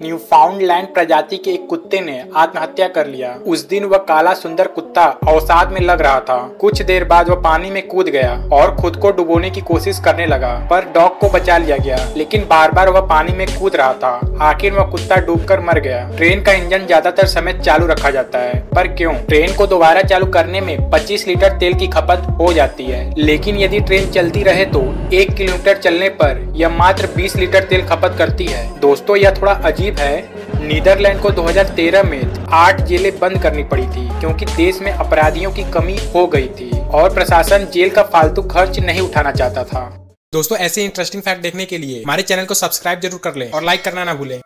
Newfoundland प्रजाति के एक कुत्ते ने आत्महत्या कर लिया। उस दिन वह काला सुंदर कुत्ता अवसाद में लग रहा था। कुछ देर बाद वह पानी में कूद गया और खुद को डुबोने की कोशिश करने लगा, पर डॉग को बचा लिया गया, लेकिन बार बार वह पानी में कूद रहा था। आखिर वह कुत्ता डूबकर मर गया। ट्रेन का इंजन ज़्यादातर समय चालू रखा जाता है। पर क्यों? ट्रेन को दोबारा चालू करने में पच्चीस लीटर तेल की खपत हो जाती है। लेकिन यदि ट्रेन चलती रहे तो एक किलोमीटर चलने पर यह मात्र बीस लीटर तेल खपत करती है। दोस्तों, यह थोड़ा अजीब है। नीदरलैंड को 2013 में आठ जेलें बंद करनी पड़ी थी, क्योंकि देश में अपराधियों की कमी हो गई थी और प्रशासन जेल का फालतू खर्च नहीं उठाना चाहता था। दोस्तों, ऐसे इंटरेस्टिंग फैक्ट देखने के लिए हमारे चैनल को सब्सक्राइब ज़रूर कर लें और लाइक करना ना भूलें।